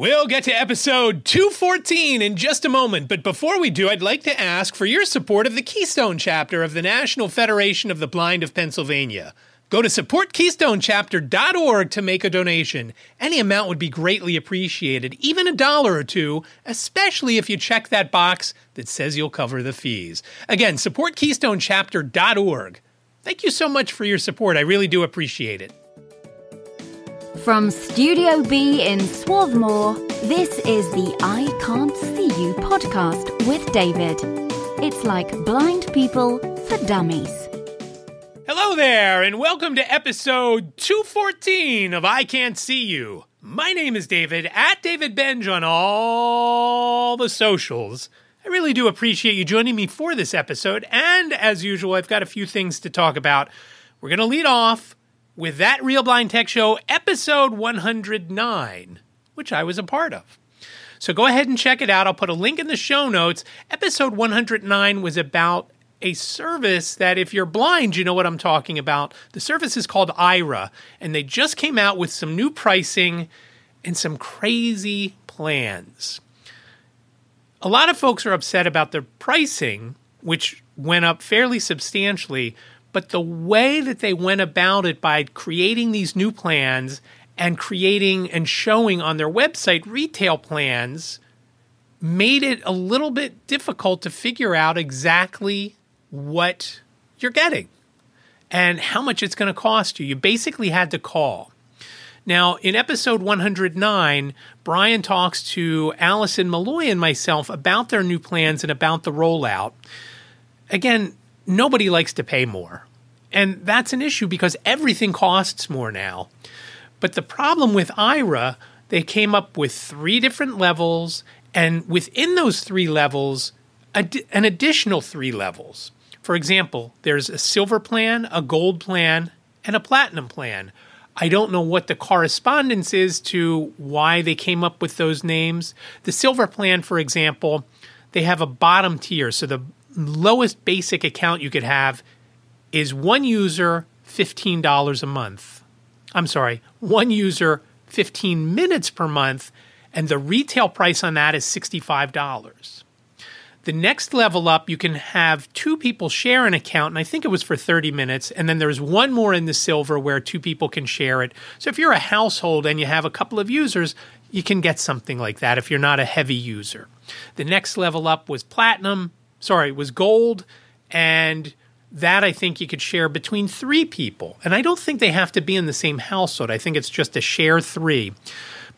We'll get to episode 214 in just a moment, but before we do, I'd like to ask for your support of the Keystone chapter of the National Federation of the Blind of Pennsylvania. Go to supportkeystonechapter.org to make a donation. Any amount would be greatly appreciated, even a dollar or two, especially if you check that box that says you'll cover the fees. Again, supportkeystonechapter.org. Thank you so much for your support. I really do appreciate it. From Studio B in Swarthmore, this is the I Can't See You podcast with David. It's like blind people for dummies. Hello there, and welcome to episode 214 of iCantCU. My name is David, at David Benj on all the socials. I really do appreciate you joining me for this episode, and as usual, I've got a few things to talk about. We're going to lead off with that Real Blind Tech Show, episode 109, which I was a part of. So go ahead and check it out. I'll put a link in the show notes. Episode 109 was about a service that if you're blind, you know what I'm talking about. The service is called Aira, and they just came out with some new pricing and some crazy plans. A lot of folks are upset about their pricing, which went up fairly substantially, but the way that they went about it by creating these new plans and creating and showing on their website retail plans made it a little bit difficult to figure out exactly what you're getting and how much it's going to cost you. You basically had to call. Now, in episode 109, Brian talks to Allison Malloy and myself about their new plans and about the rollout. Again, nobody likes to pay more. And that's an issue because everything costs more now. But the problem with Aira, they came up with three different levels, and within those three levels, an additional three levels. For example, there's a silver plan, a gold plan, and a platinum plan. I don't know what the correspondence is to why they came up with those names. The silver plan, for example, they have a bottom tier. So the lowest basic account you could have is one user, $15 a month. I'm sorry, one user, 15 minutes per month, and the retail price on that is $65. The next level up, you can have two people share an account, and I think it was for 30 minutes. And then there's one more in the silver where two people can share it. So if you're a household and you have a couple of users, you can get something like that if you're not a heavy user. The next level up was platinum, sorry, it was gold, and that I think you could share between three people. And I don't think they have to be in the same household. I think it's just a share three.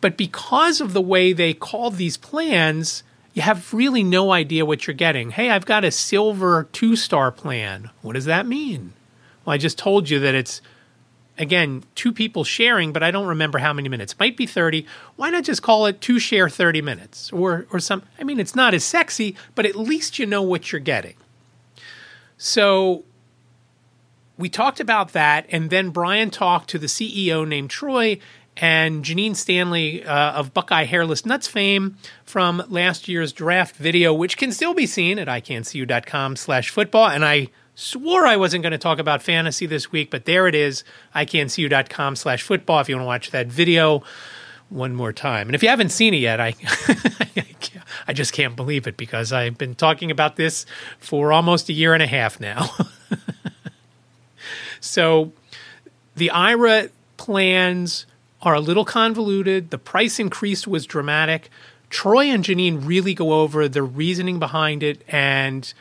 But because of the way they call these plans, you have really no idea what you're getting. Hey, I've got a silver two star plan. What does that mean? Well, I just told you that it's, again, two people sharing, but I don't remember how many minutes. Might be 30. Why not just call it two share 30 minutes or, or some? I mean, it's not as sexy, but at least you know what you're getting. So we talked about that, and then Brian talked to the CEO named Troy and Janine Stanley uh, of Buckeye Hairless Nuts fame from last year's draft video, which can still be seen at iCantCU.com slash football. And I swore I wasn't going to talk about fantasy this week, but there it is, iCantCU.com slash football if you want to watch that video one more time. And if you haven't seen it yet, I I just can't believe it because I've been talking about this for almost a year and a half now. so the Aira plans are a little convoluted. The price increase was dramatic. Troy and Janine really go over the reasoning behind it. And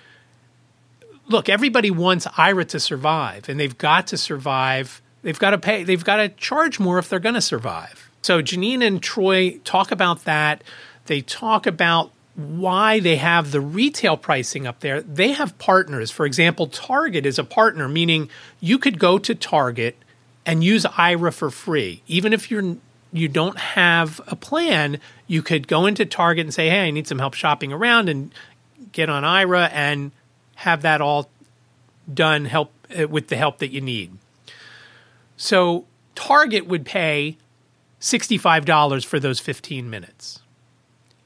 look, everybody wants Aira to survive, and they've got to survive. They've got to pay, they've got to charge more if they're going to survive. So Janine and Troy talk about that. They talk about why they have the retail pricing up there. They have partners. For example, Target is a partner, meaning you could go to Target and use Aira for free. Even if you're you don't have a plan, you could go into Target and say, "Hey, I need some help shopping around," and get on Aira and have that all done help uh, with the help that you need. So Target would pay $65 for those 15 minutes.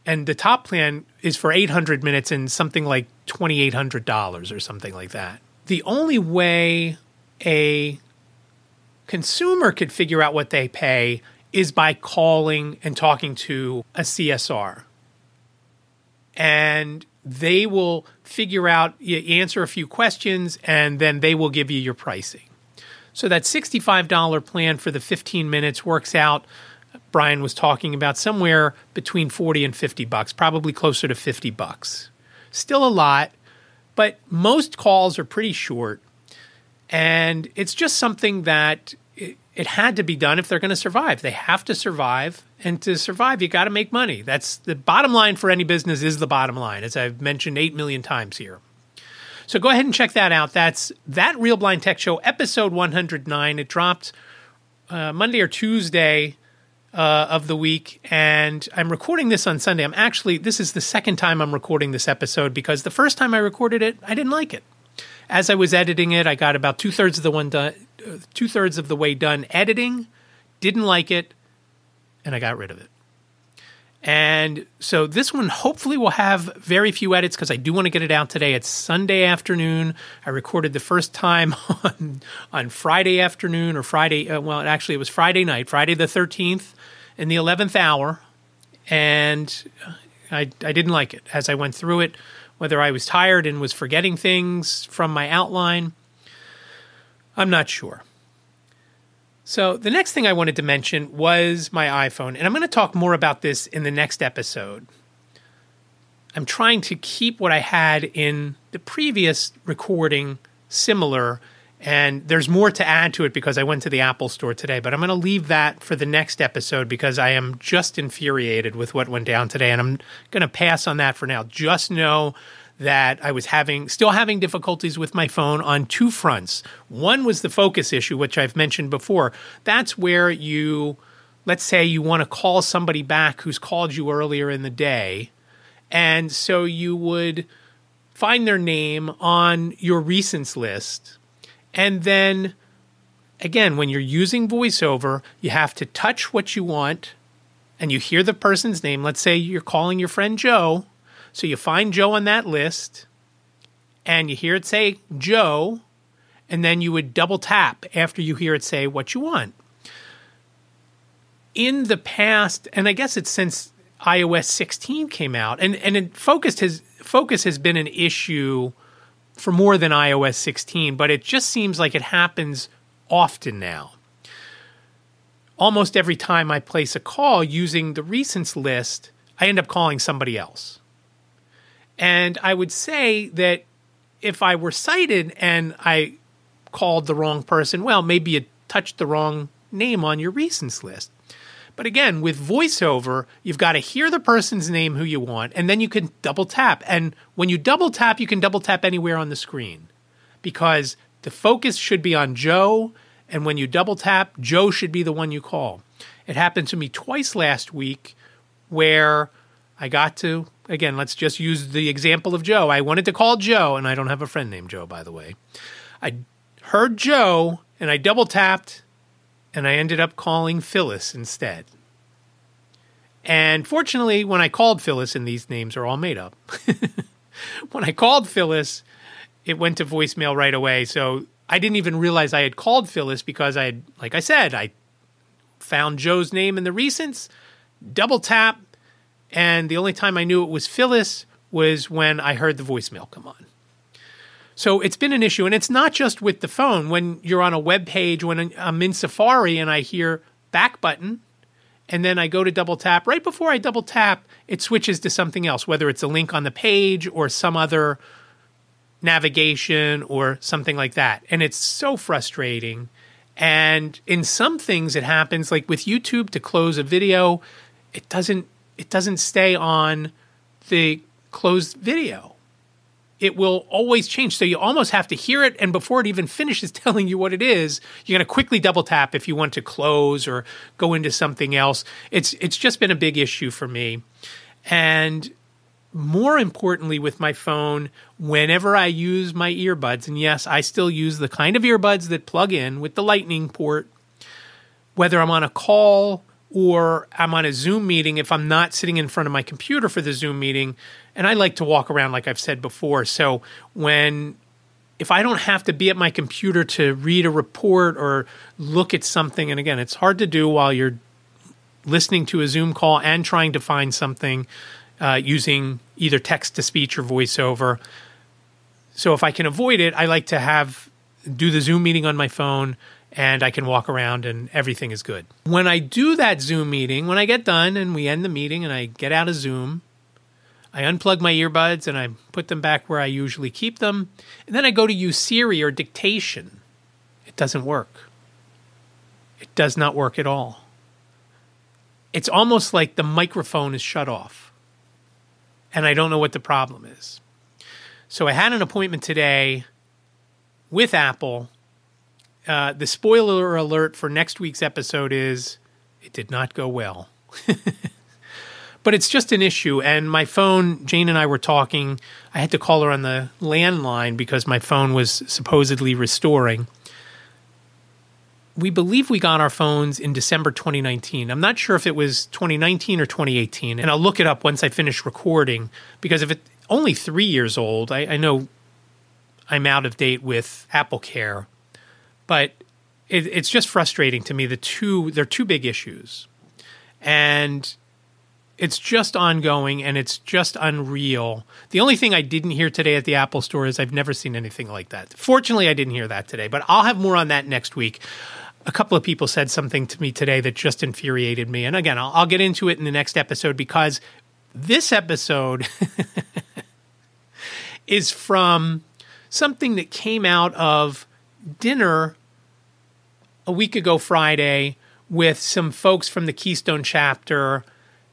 And the top plan is for 800 minutes and something like $2,800 or something like that. The only way a consumer could figure out what they pay is by calling and talking to a CSR. And they will figure out, you answer a few questions, and then they will give you your pricing. So that $65 plan for the 15 minutes works out. Brian was talking about somewhere between 40 and 50 bucks, probably closer to 50 bucks. Still a lot, but most calls are pretty short. And it's just something that it, had to be done if they're going to survive. They have to survive. And to survive, you got to make money. That's the bottom line for any business is the bottom line, as I've mentioned 8 million times here. So go ahead and check that out. That's that Real Blind Tech Show, episode 109. It dropped uh, Monday or Tuesday uh, of the week, and I'm recording this on Sunday. I'm actually, this is the second time I'm recording this episode because the first time I recorded it, I didn't like it. As I was editing it, I got about two thirds of the one done, two thirds of the way done editing, didn't like it, and I got rid of it. And so this one hopefully will have very few edits because I do want to get it out today. It's Sunday afternoon. I recorded the first time on on Friday afternoon or Friday. Uh, well, actually, it was Friday night, Friday the thirteenth, in the eleventh hour, and I I didn't like it as I went through it. Whether I was tired and was forgetting things from my outline, I'm not sure. So, the next thing I wanted to mention was my iPhone, and I'm going to talk more about this in the next episode. I'm trying to keep what I had in the previous recording similar, and there's more to add to it because I went to the Apple store today, but I'm going to leave that for the next episode because I am just infuriated with what went down today, and I'm going to pass on that for now. Just know that I was having still having difficulties with my phone on two fronts. One was the focus issue, which I've mentioned before. That's where you let's say you want to call somebody back who's called you earlier in the day. And so you would find their name on your recents list. And then again, when you're using voiceover, you have to touch what you want and you hear the person's name. Let's say you're calling your friend Joe so you find Joe on that list and you hear it say Joe, and then you would double tap after you hear it say what you want. In the past, and I guess it's since iOS 16 came out, and, and it focused has focus has been an issue for more than iOS 16, but it just seems like it happens often now. Almost every time I place a call using the recents list, I end up calling somebody else. And I would say that if I were sighted and I called the wrong person, well, maybe you touched the wrong name on your recents list. But again, with voiceover, you've got to hear the person's name who you want, and then you can double tap. And when you double tap, you can double tap anywhere on the screen because the focus should be on Joe. And when you double tap, Joe should be the one you call. It happened to me twice last week where I got to again, let's just use the example of Joe. I wanted to call Joe, and I don't have a friend named Joe, by the way. I heard Joe, and I double tapped, and I ended up calling Phyllis instead. And fortunately, when I called Phyllis, and these names are all made up, when I called Phyllis, it went to voicemail right away. So I didn't even realize I had called Phyllis because I had, like I said, I found Joe's name in the recents, double tap, and the only time I knew it was Phyllis was when I heard the voicemail come on. So it's been an issue. And it's not just with the phone. When you're on a web page, when I'm in Safari and I hear back button, and then I go to double tap, right before I double tap, it switches to something else, whether it's a link on the page or some other navigation or something like that. And it's so frustrating. And in some things, it happens like with YouTube to close a video, it doesn't it doesn't stay on the closed video. It will always change. So you almost have to hear it, and before it even finishes telling you what it is, you're going to quickly double tap if you want to close or go into something else. It's it's just been a big issue for me, and more importantly, with my phone, whenever I use my earbuds, and yes, I still use the kind of earbuds that plug in with the Lightning port, whether I'm on a call or I'm on a Zoom meeting if I'm not sitting in front of my computer for the Zoom meeting. And I like to walk around, like I've said before. So when if I don't have to be at my computer to read a report or look at something, and again, it's hard to do while you're listening to a Zoom call and trying to find something uh, using either text to speech or voiceover. So if I can avoid it, I like to have do the Zoom meeting on my phone and I can walk around and everything is good. When I do that Zoom meeting, when I get done and we end the meeting and I get out of Zoom, I unplug my earbuds and I put them back where I usually keep them. And then I go to use Siri or dictation. It doesn't work. It does not work at all. It's almost like the microphone is shut off. And I don't know what the problem is. So I had an appointment today with Apple. Uh, the spoiler alert for next week's episode is it did not go well. but it's just an issue. And my phone, Jane and I were talking. I had to call her on the landline because my phone was supposedly restoring. We believe we got our phones in December 2019. I'm not sure if it was 2019 or 2018, and I'll look it up once I finish recording because if it's only three years old, I, I know I'm out of date with Apple Care, but it, it's just frustrating to me. The two they're two big issues, and it's just ongoing and it's just unreal. The only thing I didn't hear today at the Apple Store is I've never seen anything like that. Fortunately, I didn't hear that today, but I'll have more on that next week. A couple of people said something to me today that just infuriated me, and again, I'll, I'll get into it in the next episode because this episode is from something that came out of dinner a week ago Friday with some folks from the Keystone chapter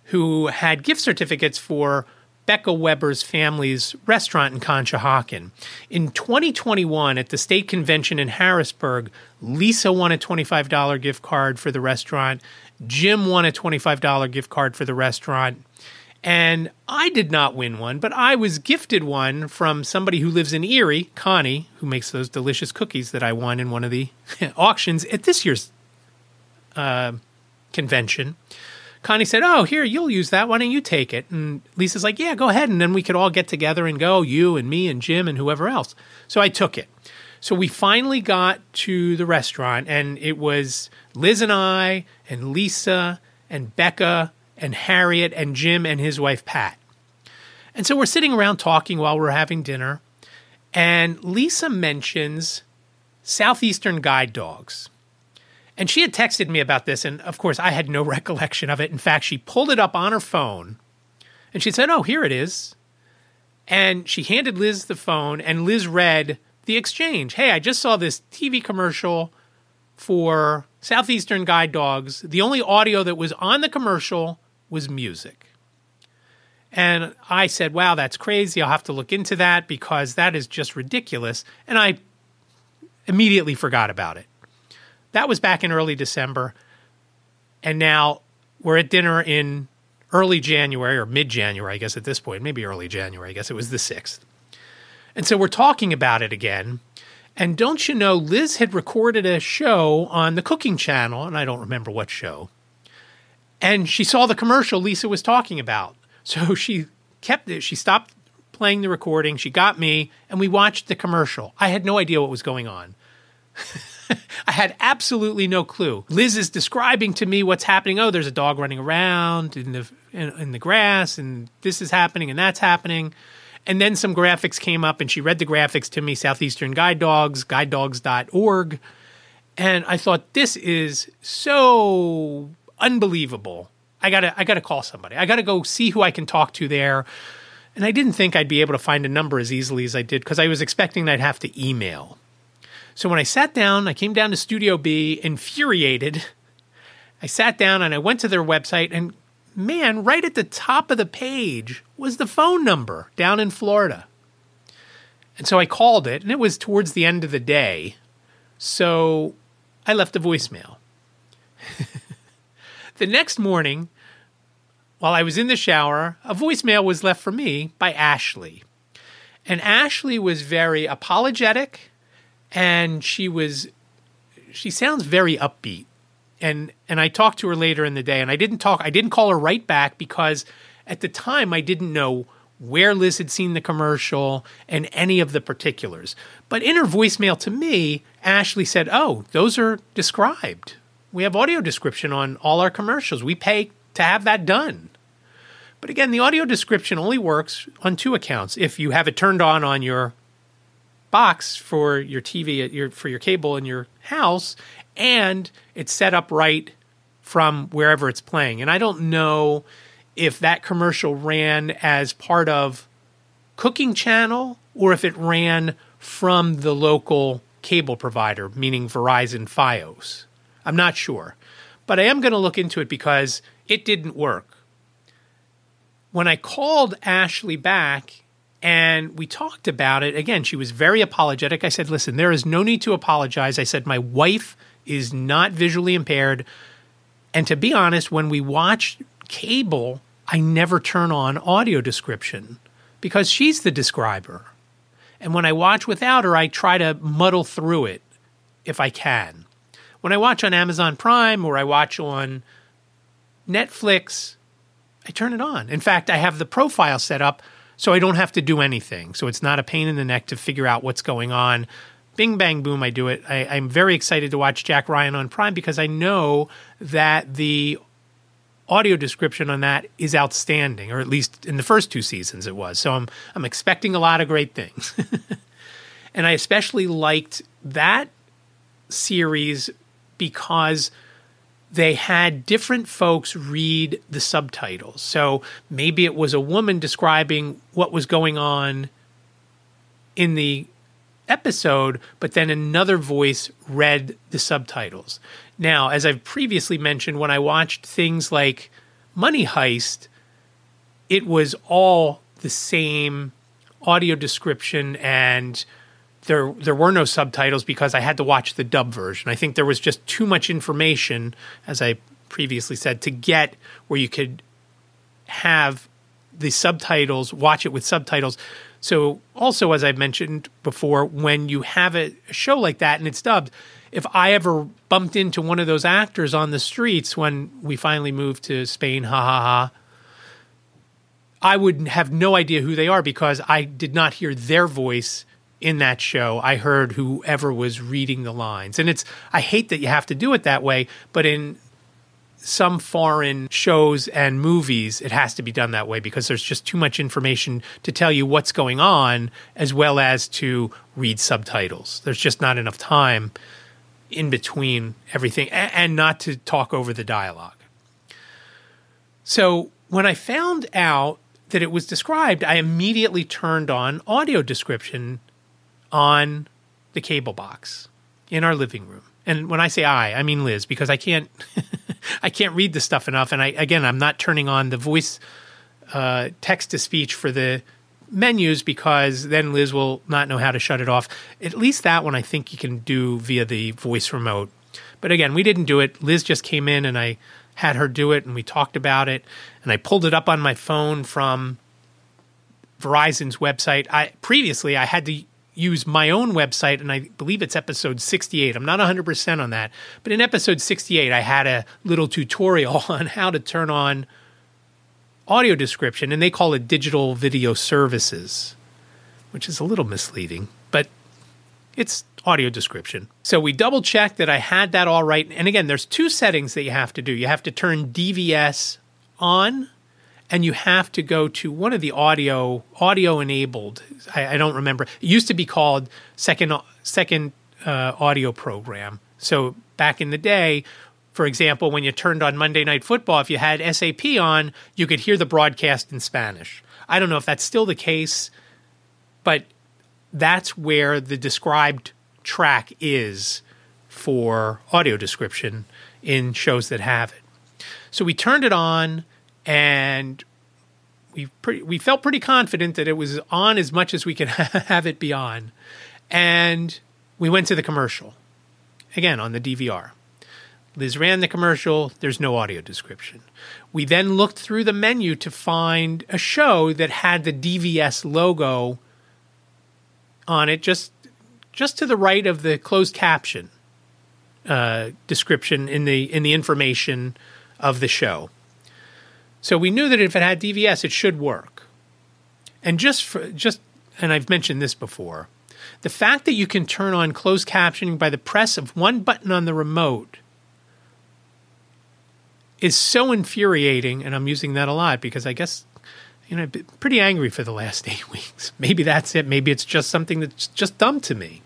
who had gift certificates for Becca Weber's family's restaurant in Conshohocken. In 2021, at the state convention in Harrisburg, Lisa won a $25 gift card for the restaurant. Jim won a $25 gift card for the restaurant. And I did not win one, but I was gifted one from somebody who lives in Erie, Connie, who makes those delicious cookies that I won in one of the auctions at this year's uh, convention. Connie said, Oh, here, you'll use that. Why don't you take it? And Lisa's like, Yeah, go ahead. And then we could all get together and go, you and me and Jim and whoever else. So I took it. So we finally got to the restaurant, and it was Liz and I, and Lisa, and Becca, and Harriet and Jim and his wife Pat. And so we're sitting around talking while we're having dinner, and Lisa mentions Southeastern guide dogs. And she had texted me about this, and of course, I had no recollection of it. In fact, she pulled it up on her phone and she said, Oh, here it is. And she handed Liz the phone, and Liz read the exchange. Hey, I just saw this TV commercial for Southeastern guide dogs. The only audio that was on the commercial was music. And I said, wow, that's crazy. I'll have to look into that because that is just ridiculous. And I immediately forgot about it. That was back in early December. And now we're at dinner in early January or mid January, I guess at this point, maybe early January. I guess it was the 6th. And so we're talking about it again. And don't you know, Liz had recorded a show on the cooking channel, and I don't remember what show and she saw the commercial Lisa was talking about. So she kept it. She stopped playing the recording. She got me, and we watched the commercial. I had no idea what was going on. I had absolutely no clue. Liz is describing to me what's happening. Oh, there's a dog running around in the in, in the grass, and this is happening, and that's happening. And then some graphics came up, and she read the graphics to me. Southeastern Guide Dogs, GuideDogs.org, and I thought this is so unbelievable. I gotta I gotta call somebody. I gotta go see who I can talk to there. And I didn't think I'd be able to find a number as easily as I did because I was expecting I'd have to email. So when I sat down, I came down to Studio B infuriated. I sat down and I went to their website and man, right at the top of the page was the phone number down in Florida. And so I called it and it was towards the end of the day. So I left a voicemail. The next morning, while I was in the shower, a voicemail was left for me by Ashley. And Ashley was very apologetic and she was she sounds very upbeat. And and I talked to her later in the day and I didn't talk I didn't call her right back because at the time I didn't know where Liz had seen the commercial and any of the particulars. But in her voicemail to me, Ashley said, "Oh, those are described we have audio description on all our commercials. We pay to have that done. But again, the audio description only works on two accounts. If you have it turned on on your box for your TV, your, for your cable in your house, and it's set up right from wherever it's playing. And I don't know if that commercial ran as part of Cooking Channel or if it ran from the local cable provider, meaning Verizon Fios. I'm not sure. But I am going to look into it because it didn't work. When I called Ashley back and we talked about it, again, she was very apologetic. I said, listen, there is no need to apologize. I said, my wife is not visually impaired. And to be honest, when we watch cable, I never turn on audio description because she's the describer. And when I watch without her, I try to muddle through it if I can. When I watch on Amazon Prime or I watch on Netflix, I turn it on. In fact, I have the profile set up so I don't have to do anything. So it's not a pain in the neck to figure out what's going on. Bing, bang, boom, I do it. I, I'm very excited to watch Jack Ryan on Prime because I know that the audio description on that is outstanding, or at least in the first two seasons it was. So I'm I'm expecting a lot of great things. and I especially liked that series because they had different folks read the subtitles. So maybe it was a woman describing what was going on in the episode, but then another voice read the subtitles. Now, as I've previously mentioned, when I watched things like Money Heist, it was all the same audio description and there there were no subtitles because I had to watch the dub version. I think there was just too much information, as I previously said, to get where you could have the subtitles, watch it with subtitles. So also, as I mentioned before, when you have a show like that and it's dubbed, if I ever bumped into one of those actors on the streets when we finally moved to Spain, ha ha ha, I would have no idea who they are because I did not hear their voice in that show. I heard whoever was reading the lines. And it's, I hate that you have to do it that way, but in some foreign shows and movies, it has to be done that way because there's just too much information to tell you what's going on as well as to read subtitles. There's just not enough time in between everything and not to talk over the dialogue. So when I found out that it was described, I immediately turned on audio description on the cable box in our living room. And when I say I, I mean Liz because I can't I can't read the stuff enough. And I again, I'm not turning on the voice uh, text to speech for the menus because then Liz will not know how to shut it off. At least that one I think you can do via the voice remote. But again, we didn't do it. Liz just came in and I had her do it and we talked about it and I pulled it up on my phone from Verizon's website. I previously I had to use my own website, and I believe it's episode 68. I'm not 100% on that. But in episode 68, I had a little tutorial on how to turn on audio description, and they call it digital video services, which is a little misleading, but it's audio description. So we double checked that I had that all right. And again, there's two settings that you have to do. You have to turn DVS on and you have to go to one of the audio audio enabled. I, I don't remember. It used to be called second second uh, audio program. So back in the day, for example, when you turned on Monday Night Football, if you had SAP on, you could hear the broadcast in Spanish. I don't know if that's still the case, but that's where the described track is for audio description in shows that have it. So we turned it on and we pretty, we felt pretty confident that it was on as much as we could have it be on, and we went to the commercial again on the DVR. Liz ran the commercial. There's no audio description. We then looked through the menu to find a show that had the DVS logo on it, just just to the right of the closed caption uh, description in the in the information of the show. So we knew that if it had DVS, it should work. And just for, just and I've mentioned this before, the fact that you can turn on closed captioning by the press of one button on the remote is so infuriating, and I'm using that a lot because I guess you know, I've been pretty angry for the last eight weeks. Maybe that's it. Maybe it's just something that's just dumb to me.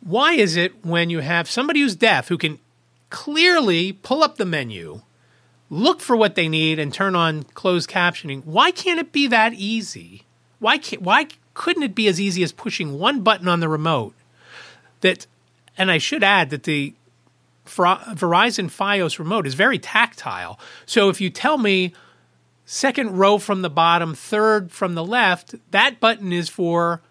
Why is it when you have somebody who's deaf who can clearly pull up the menu, look for what they need, and turn on closed captioning? Why can't it be that easy? Why can't, why couldn't it be as easy as pushing one button on the remote? That, and I should add that the Verizon FiOS remote is very tactile. So if you tell me second row from the bottom, third from the left, that button is for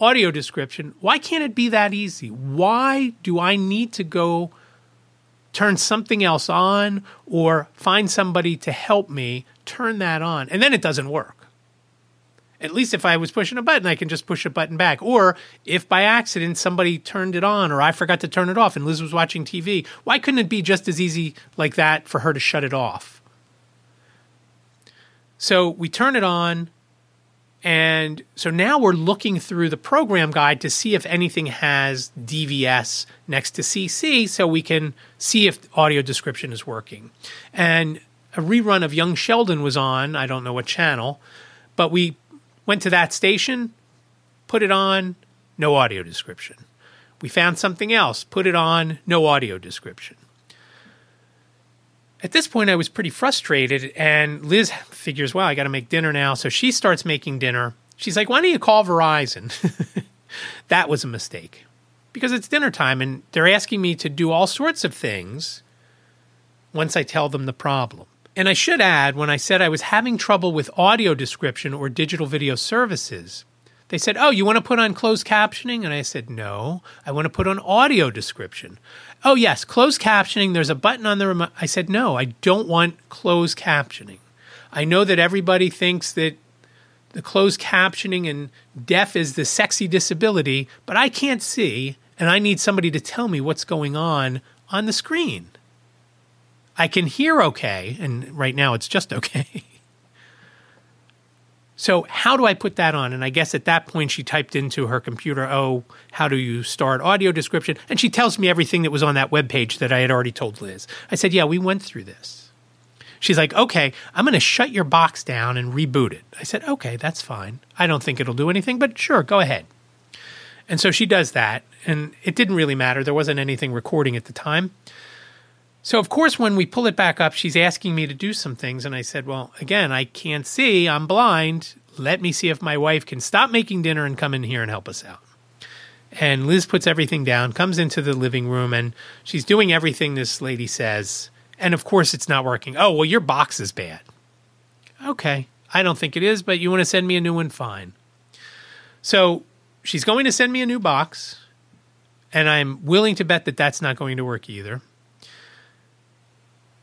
audio description. Why can't it be that easy? Why do I need to go turn something else on or find somebody to help me turn that on? And then it doesn't work. At least if I was pushing a button, I can just push a button back. Or if by accident somebody turned it on or I forgot to turn it off and Liz was watching TV, why couldn't it be just as easy like that for her to shut it off? So we turn it on. And so now we're looking through the program guide to see if anything has DVS next to CC so we can see if audio description is working. And a rerun of Young Sheldon was on, I don't know what channel, but we went to that station, put it on, no audio description. We found something else, put it on, no audio description. At this point, I was pretty frustrated, and Liz figures, well, I got to make dinner now. So she starts making dinner. She's like, why don't you call Verizon? that was a mistake because it's dinner time and they're asking me to do all sorts of things once I tell them the problem. And I should add, when I said I was having trouble with audio description or digital video services, they said, Oh, you want to put on closed captioning? And I said, No, I want to put on audio description. Oh, yes, closed captioning. There's a button on the remote. I said, No, I don't want closed captioning. I know that everybody thinks that the closed captioning and deaf is the sexy disability, but I can't see, and I need somebody to tell me what's going on on the screen. I can hear okay, and right now it's just okay. So, how do I put that on? And I guess at that point, she typed into her computer, Oh, how do you start audio description? And she tells me everything that was on that web page that I had already told Liz. I said, Yeah, we went through this. She's like, Okay, I'm going to shut your box down and reboot it. I said, Okay, that's fine. I don't think it'll do anything, but sure, go ahead. And so she does that. And it didn't really matter. There wasn't anything recording at the time. So, of course, when we pull it back up, she's asking me to do some things. And I said, Well, again, I can't see. I'm blind. Let me see if my wife can stop making dinner and come in here and help us out. And Liz puts everything down, comes into the living room, and she's doing everything this lady says. And of course, it's not working. Oh, well, your box is bad. Okay. I don't think it is, but you want to send me a new one? Fine. So she's going to send me a new box. And I'm willing to bet that that's not going to work either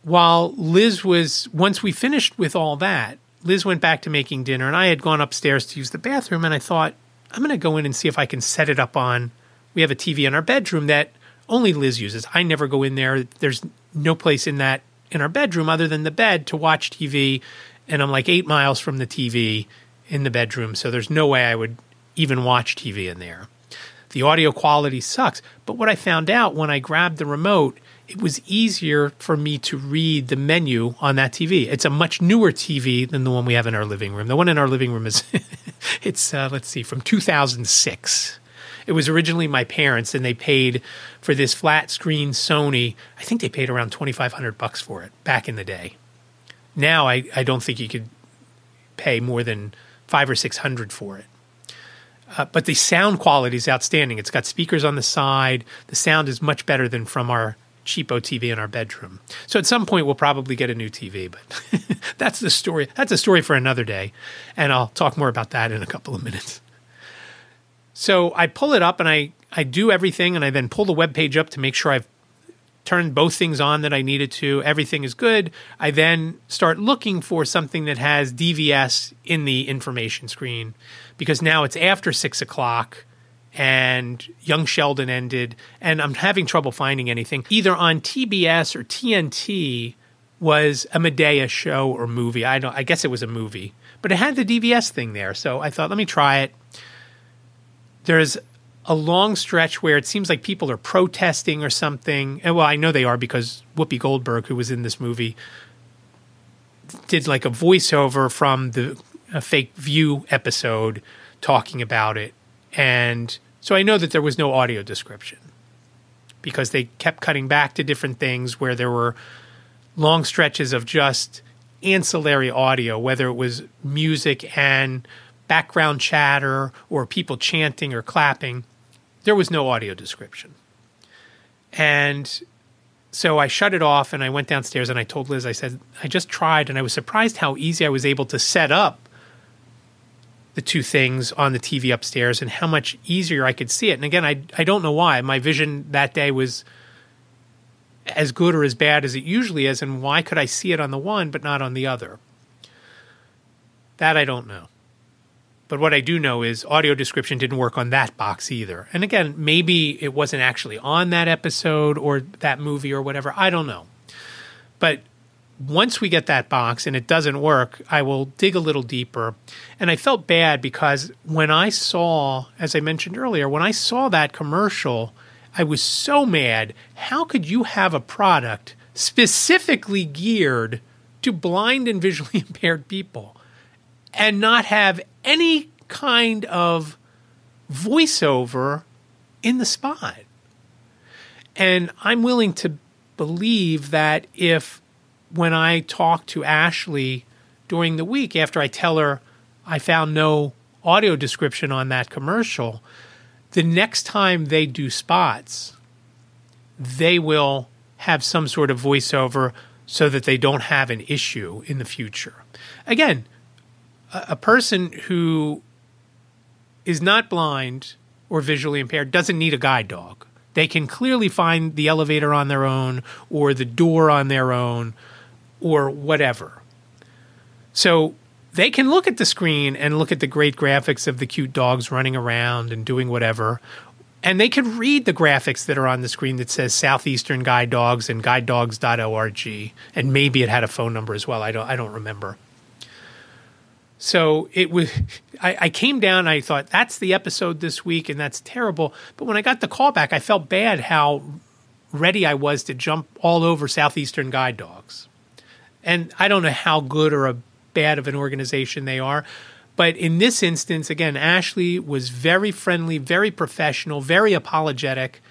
while Liz was, once we finished with all that, Liz went back to making dinner, and I had gone upstairs to use the bathroom, and I thought, I'm going to go in and see if I can set it up on. We have a TV in our bedroom that only Liz uses. I never go in there. There's no place in that in our bedroom other than the bed to watch TV, and I'm like eight miles from the TV in the bedroom, so there's no way I would even watch TV in there. The audio quality sucks. But what I found out when I grabbed the remote it was easier for me to read the menu on that TV. It's a much newer TV than the one we have in our living room. The one in our living room is, it's, uh, let's see, from 2006. It was originally my parents, and they paid for this flat screen Sony. I think they paid around 2500 bucks for it back in the day. Now, I, I don't think you could pay more than five or 600 for it. Uh, but the sound quality is outstanding. It's got speakers on the side. The sound is much better than from our cheapo TV in our bedroom. So at some point we'll probably get a new TV, but that's the story. That's a story for another day, and I'll talk more about that in a couple of minutes. So I pull it up and I I do everything and I then pull the web page up to make sure I've turned both things on that I needed to. Everything is good. I then start looking for something that has DVS in the information screen because now it's after six o'clock and Young Sheldon ended, and I'm having trouble finding anything either on TBS or TNT. Was a Madea show or movie? I don't. I guess it was a movie, but it had the DVS thing there. So I thought, let me try it. There's a long stretch where it seems like people are protesting or something. And well, I know they are because Whoopi Goldberg, who was in this movie, did like a voiceover from the fake View episode talking about it, and so I know that there was no audio description because they kept cutting back to different things where there were long stretches of just ancillary audio, whether it was music and background chatter or people chanting or clapping. There was no audio description. And so I shut it off and I went downstairs and I told Liz, I said, I just tried and I was surprised how easy I was able to set up the two things on the TV upstairs and how much easier I could see it. And again, I, I don't know why. My vision that day was as good or as bad as it usually is. And why could I see it on the one but not on the other? That I don't know. But what I do know is audio description didn't work on that box either. And again, maybe it wasn't actually on that episode or that movie or whatever. I don't know. But once we get that box and it doesn't work, I will dig a little deeper. And I felt bad because when I saw, as I mentioned earlier, when I saw that commercial, I was so mad. How could you have a product specifically geared to blind and visually impaired people and not have any kind of voiceover in the spot? And I'm willing to believe that if when I talk to Ashley during the week after I tell her I found no audio description on that commercial, the next time they do spots, they will have some sort of voiceover so that they don't have an issue in the future. Again, a, person who is not blind or visually impaired doesn't need a guide dog. They can clearly find the elevator on their own or the door on their own or whatever. So they can look at the screen and look at the great graphics of the cute dogs running around and doing whatever. And they can read the graphics that are on the screen that says Southeastern Guide Dogs and guidedogs.org. And maybe it had a phone number as well. I don't I don't remember. So it was I, I came down I thought that's the episode this week and that's terrible. But when I got the call back, I felt bad how ready I was to jump all over Southeastern Guide Dogs. And I don't know how good or a bad of an organization they are. But in this instance, again, Ashley was very friendly, very professional, very apologetic,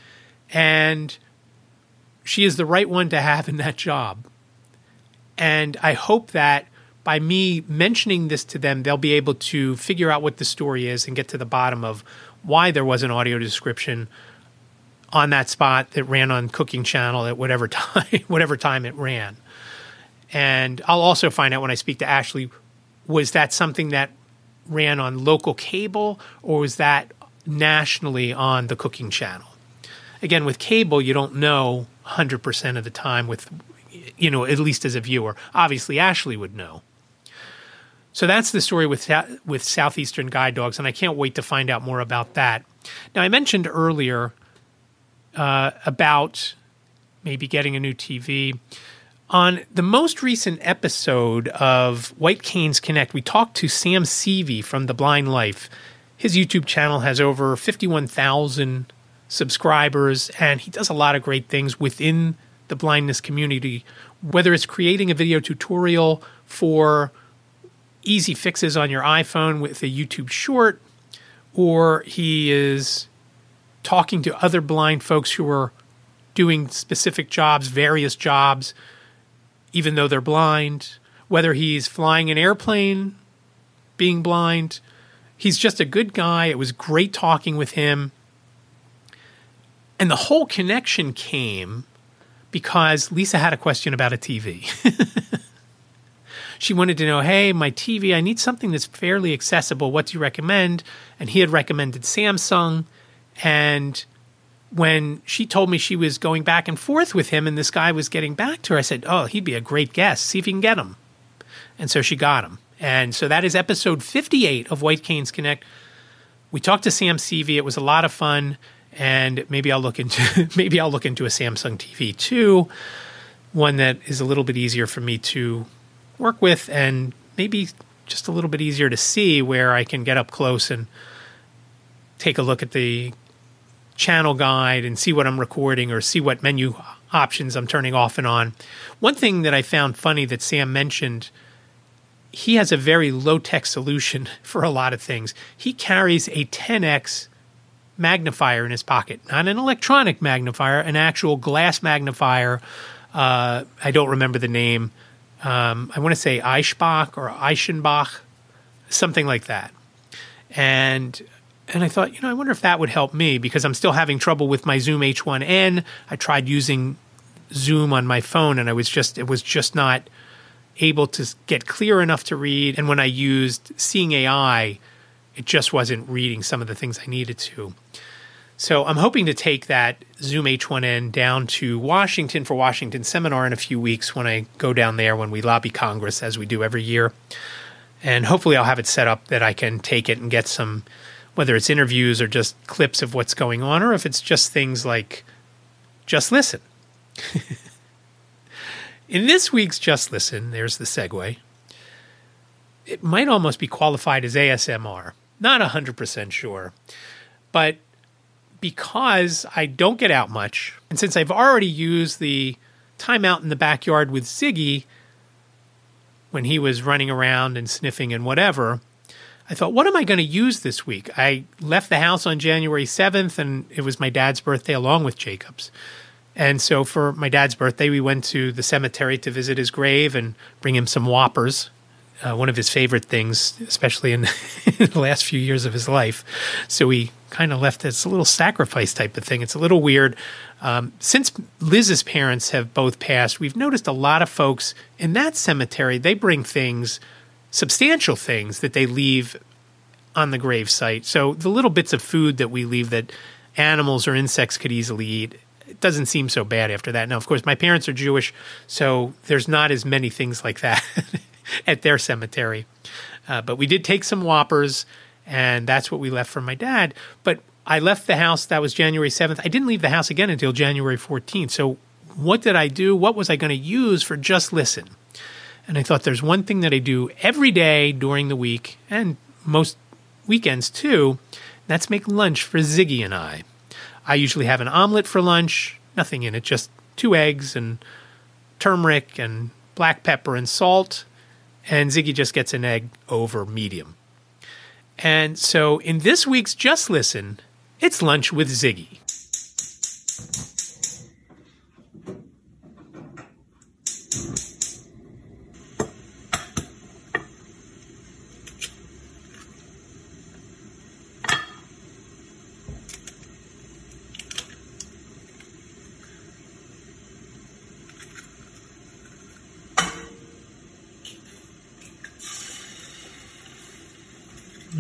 and she is the right one to have in that job. And I hope that by me mentioning this to them, they'll be able to figure out what the story is and get to the bottom of why there was an audio description on that spot that ran on Cooking Channel at whatever time, whatever time it ran. And I'll also find out when I speak to Ashley was that something that ran on local cable or was that nationally on the cooking channel? Again, with cable, you don't know 100% of the time with you know, at least as a viewer. Obviously, Ashley would know. So that's the story with with Southeastern Guide Dogs, and I can't wait to find out more about that. Now, I mentioned earlier uh, about maybe getting a new TV. On the most recent episode of White Canes Connect, we talked to Sam Seavey from The Blind Life. His YouTube channel has over 51,000 subscribers, and he does a lot of great things within the blindness community, whether it's creating a video tutorial for easy fixes on your iPhone with a YouTube short, or he is talking to other blind folks who are doing specific jobs, various jobs even though they're blind, whether he's flying an airplane, being blind. He's just a good guy. It was great talking with him. And the whole connection came because Lisa had a question about a TV. she wanted to know, hey, my TV, I need something that's fairly accessible. What do you recommend? And he had recommended Samsung. And when she told me she was going back and forth with him and this guy was getting back to her, I said, Oh, he'd be a great guest. See if you can get him. And so she got him. And so that is episode 58 of White Canes Connect. We talked to Sam Seavey. It was a lot of fun. And maybe I'll look into maybe I'll look into a Samsung TV too, one that is a little bit easier for me to work with and maybe just a little bit easier to see where I can get up close and take a look at the channel guide and see what I'm recording or see what menu options I'm turning off and on. One thing that I found funny that Sam mentioned he has a very low tech solution for a lot of things. He carries a 10x magnifier in his pocket, not an electronic magnifier, an actual glass magnifier. Uh, I don't remember the name. Um, I want to say Eichbach or Eichenbach, something like that. And and I thought, you know, I wonder if that would help me because I'm still having trouble with my Zoom H1n. I tried using Zoom on my phone, and I was just it was just not able to get clear enough to read. And when I used Seeing AI, it just wasn't reading some of the things I needed to. So I'm hoping to take that Zoom H1n down to Washington for Washington seminar in a few weeks when I go down there when we lobby Congress as we do every year. And hopefully I'll have it set up that I can take it and get some whether it's interviews or just clips of what's going on or if it's just things like just listen. In this week's Just Listen, there's the segue. It might almost be qualified as ASMR. Not 100% sure. But because I don't get out much, and since I've already used the time out in the backyard with Ziggy when he was running around and sniffing and whatever, I thought, what am I going to use this week? I left the house on January 7th, and it was my dad's birthday along with Jacob's. And so for my dad's birthday, we went to the cemetery to visit his grave and bring him some whoppers uh, one of his favorite things, especially in, the last few years of his life. So we kind of left a little sacrifice type of thing. It's a little weird. Um, since Liz's parents have both passed, we've noticed a lot of folks in that cemetery, they bring things, substantial things that they leave on the grave site. So the little bits of food that we leave that animals or insects could easily eat, it doesn't seem so bad after that. Now, of course, my parents are Jewish, so there's not as many things like that at their cemetery. Uh, but we did take some whoppers, and that's what we left for my dad. But I left the house, that was January 7th. I didn't leave the house again until January 14th. So, what did I do? What was I going to use for Just Listen? And I thought there's one thing that I do every day during the week and most weekends too. That's make lunch for Ziggy and I. I usually have an omelet for lunch, nothing in it, just two eggs and turmeric and black pepper and salt and Ziggy just gets an egg over medium. And so in this week's Just Listen, it's lunch with Ziggy.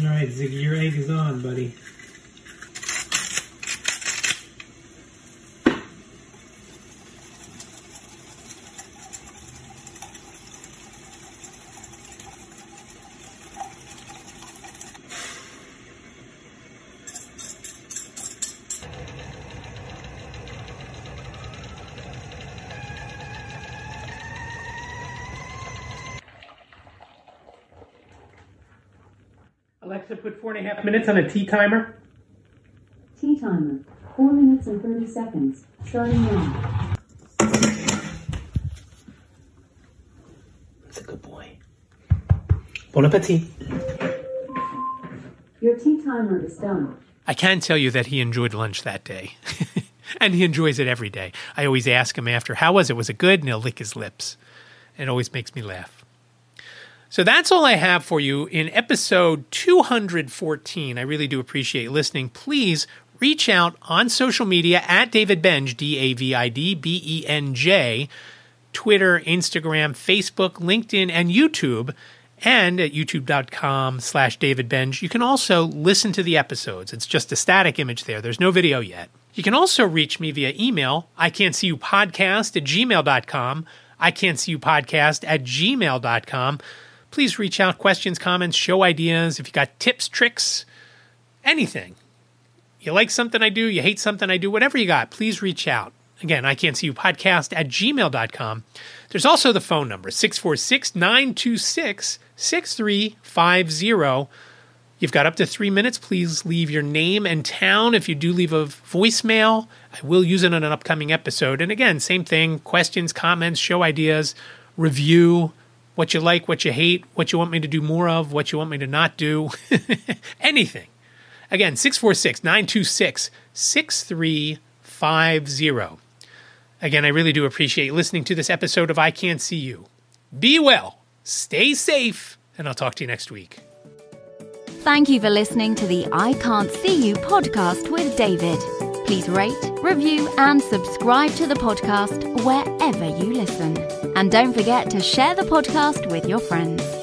All right, Ziggy, your egg is on, buddy. Alexa, put four and a half minutes on a tea timer. Tea timer. 4 minutes and 30 seconds. Starting now. That's a good boy. Bon appetit. Your tea timer is done. I can tell you that he enjoyed lunch that day. and he enjoys it every day. I always ask him after, how was it? Was it good? And he'll lick his lips. It always makes me laugh. So that's all I have for you in episode 214. I really do appreciate listening. Please reach out on social media at David Benj, D A V I D B E N J, Twitter, Instagram, Facebook, LinkedIn, and YouTube. And at youtube.com slash David Benj. You can also listen to the episodes. It's just a static image there. There's no video yet. You can also reach me via email. I can't see you podcast at gmail.com. I can't see you podcast at gmail.com please reach out questions, comments, show ideas. If you got tips, tricks, anything. You like something I do, you hate something I do, whatever you got, please reach out. Again, I can't see you podcast at gmail.com. There's also the phone number 646 926 6350. You've got up to three minutes. Please leave your name and town. If you do leave a voicemail, I will use it on an upcoming episode. And again, same thing questions, comments, show ideas, review what you like, what you hate, what you want me to do more of, what you want me to not do, anything. Again, 646 926 6350. Again, I really do appreciate listening to this episode of iCantCU. Be well, stay safe, and I'll talk to you next week. Thank you for listening to the iCantCU podcast with David. Please rate, review, and subscribe to the podcast wherever you listen. And don't forget to share the podcast with your friends.